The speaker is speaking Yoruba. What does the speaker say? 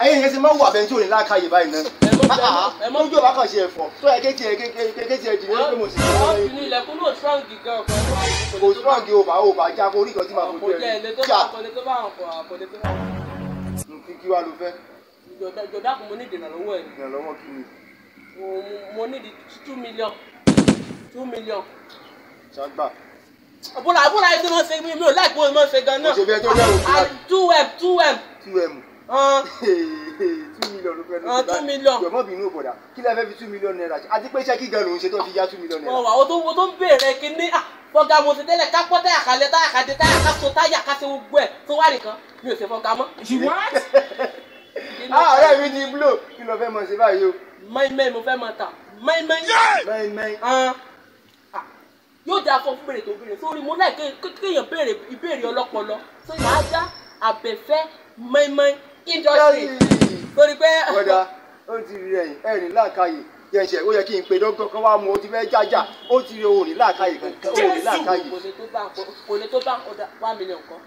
ẹ̀yin yẹn ti máa wà bẹ́ẹ̀ tí ò ní láàkàyè báyìí náà. mọ mọ mọ lójú ọba kan ṣe ẹ̀fọ́ tó yẹ ẹ kéjì ẹ jìnnà pé mo sì lọ fi ní ilẹ̀kùn náà strong gan ọ̀pọ̀ kò strong o bá o bá já kó orí kan tí màá fojú ẹ wọn. kí wàá ló fẹ́ Jọ̀dá kò mo ní ìdènà lọ́wọ́ ẹ̀ ìrànlọ́wọ́ kí ni mo mo ní di two million two million. ṣàgbà àbúrò ayé tí wọ́n ṣe mi ò láì kó wọ́n ṣe gan náà. Kò ṣe bí ẹjọ́ lẹ́rù sí láti- two m two m two m. Two million ló fẹ́ Ah, two million. jọ̀mọ́ bínú bọ̀dà kí lẹ fẹ́ fi two million naira ṣe? Àti pé iṣẹ́ kí gan lòún ṣe tó fi yá two million naira. wọ́n wà ó tó ó tó ń béèrè kínní à fọ́gà mo ti tẹ́lẹ̀ ká pọ́ táyà kalẹ̀ táyà kadé táyà ká so táyà ká ṣe gbogbo ẹ̀. Tó wà nìkan mi ò ṣe fọ́gà mọ́. ah ọ̀rẹ́ mi ti blow kí ló fẹ́ mọ̀ sí báyìí o? Mẹ́ẹ̀mẹ́ẹ̀ mo fẹ́ mẹ́rin mẹ́rin hàn à, yóò dáa fún béèrè tó béèrè. Sórí mo láì ké- ké- kéèyàn béèrè ìbéèrè ọlọ́pọlọ. Tó máa dá àbẹ̀fẹ́ mẹ́ẹ̀mẹ́ẹ̀ industry torí pé. kódà ó ti rí ẹ̀yìn ẹ̀rìn láàkáyè yẹn ṣe ó yẹ kí n pe dókítà kan wá mu ó ti fẹ́ jájà ó ti rí òrìn láàkáyè kankan òrìn láàkáyè kò lè tó bá kò lè tó bá ọ̀dà one million kan